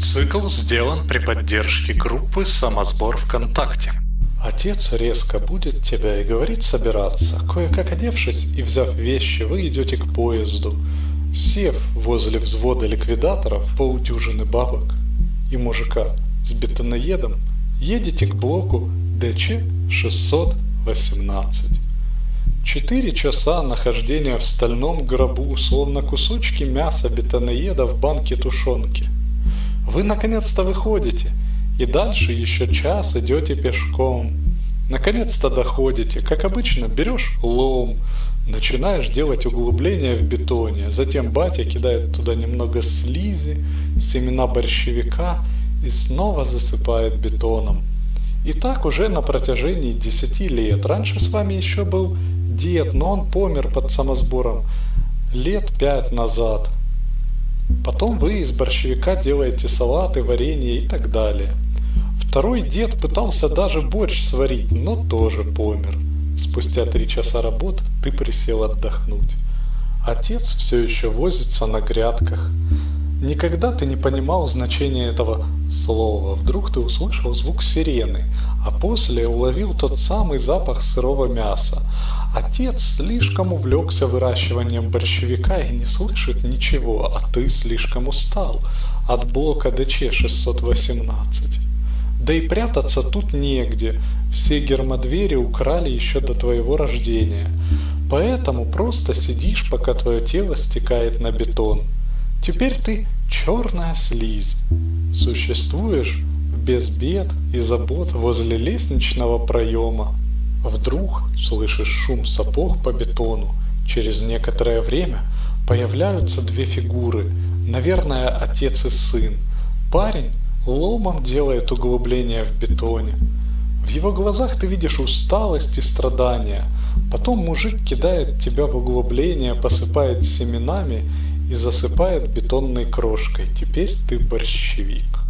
Цикл сделан при поддержке группы «Самосбор ВКонтакте». Отец резко будет тебя и говорит собираться. Кое-как одевшись и взяв вещи, вы идете к поезду. Сев возле взвода ликвидаторов, полдюжины бабок и мужика с бетоноедом, едете к блоку ДЧ-618. Четыре часа нахождения в стальном гробу, словно кусочки мяса бетоноеда в банке тушенки. Вы наконец-то выходите, и дальше еще час идете пешком. Наконец-то доходите, как обычно, берешь лом, начинаешь делать углубление в бетоне, затем батя кидает туда немного слизи, семена борщевика и снова засыпает бетоном. И так уже на протяжении 10 лет. Раньше с вами еще был дед, но он помер под самосбором лет пять назад. Потом вы из борщевика делаете салаты, варенье и так далее. Второй дед пытался даже борщ сварить, но тоже помер. Спустя три часа работы ты присел отдохнуть. Отец все еще возится на грядках. Никогда ты не понимал значения этого слова. Вдруг ты услышал звук сирены, а после уловил тот самый запах сырого мяса. Отец слишком увлекся выращиванием борщевика и не слышит ничего, а ты слишком устал от блока ДЧ-618. Да и прятаться тут негде, все гермодвери украли еще до твоего рождения. Поэтому просто сидишь, пока твое тело стекает на бетон. Теперь ты черная слизь. Существуешь без бед и забот возле лестничного проема. Вдруг слышишь шум сапог по бетону. Через некоторое время появляются две фигуры. Наверное, отец и сын. Парень ломом делает углубление в бетоне. В его глазах ты видишь усталость и страдания. Потом мужик кидает тебя в углубление, посыпает семенами и засыпает бетонной крошкой. Теперь ты борщевик.